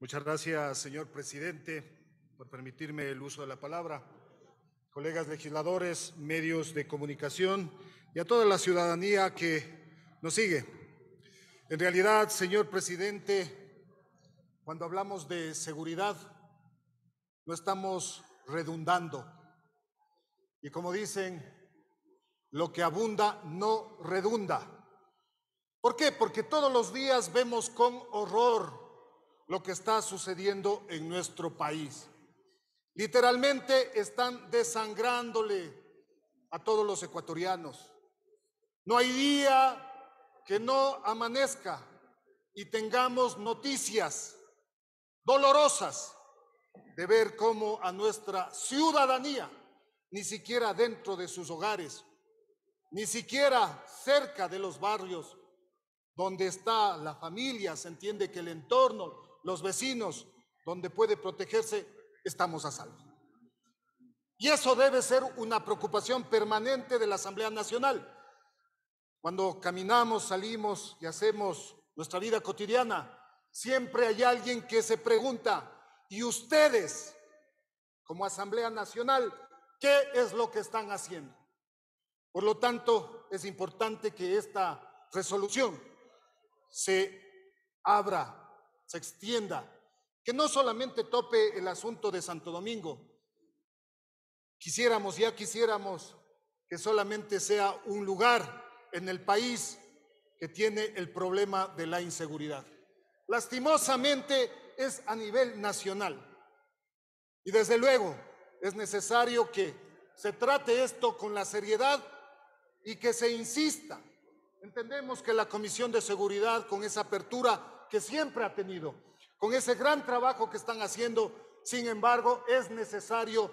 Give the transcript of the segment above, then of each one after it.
Muchas gracias, señor presidente, por permitirme el uso de la palabra. Colegas legisladores, medios de comunicación y a toda la ciudadanía que nos sigue. En realidad, señor presidente, cuando hablamos de seguridad, no estamos redundando. Y como dicen, lo que abunda no redunda. ¿Por qué? Porque todos los días vemos con horror lo que está sucediendo en nuestro país. Literalmente están desangrándole a todos los ecuatorianos. No hay día que no amanezca y tengamos noticias dolorosas de ver cómo a nuestra ciudadanía, ni siquiera dentro de sus hogares, ni siquiera cerca de los barrios, donde está la familia, se entiende que el entorno, los vecinos, donde puede protegerse, estamos a salvo. Y eso debe ser una preocupación permanente de la Asamblea Nacional. Cuando caminamos, salimos y hacemos nuestra vida cotidiana, siempre hay alguien que se pregunta, ¿y ustedes, como Asamblea Nacional, qué es lo que están haciendo? Por lo tanto, es importante que esta resolución se abra, se extienda, que no solamente tope el asunto de Santo Domingo. Quisiéramos, ya quisiéramos que solamente sea un lugar en el país que tiene el problema de la inseguridad. Lastimosamente es a nivel nacional. Y desde luego es necesario que se trate esto con la seriedad y que se insista Entendemos que la Comisión de Seguridad, con esa apertura que siempre ha tenido, con ese gran trabajo que están haciendo, sin embargo, es necesario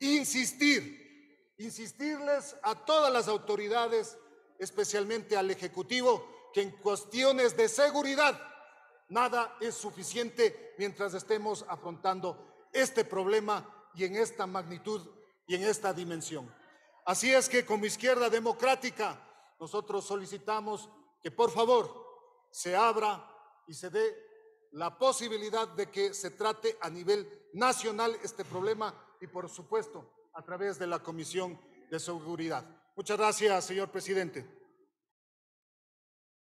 insistir, insistirles a todas las autoridades, especialmente al Ejecutivo, que en cuestiones de seguridad nada es suficiente mientras estemos afrontando este problema y en esta magnitud y en esta dimensión. Así es que como izquierda democrática, nosotros solicitamos que por favor se abra y se dé la posibilidad de que se trate a nivel nacional este problema y por supuesto a través de la Comisión de Seguridad. Muchas gracias, señor presidente.